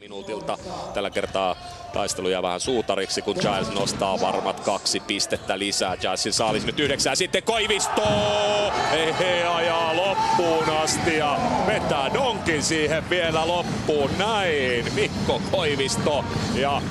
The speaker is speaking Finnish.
Minuutilta tällä kertaa taistelu jää vähän suutariksi, kun Giles nostaa varmat kaksi pistettä lisää. Gilesin saalis nyt yhdeksää, sitten Koivisto! He ajaa loppuun asti ja vetää donkin siihen vielä loppuun. Näin Mikko Koivisto ja